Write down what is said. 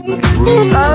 Oh.